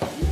Yeah.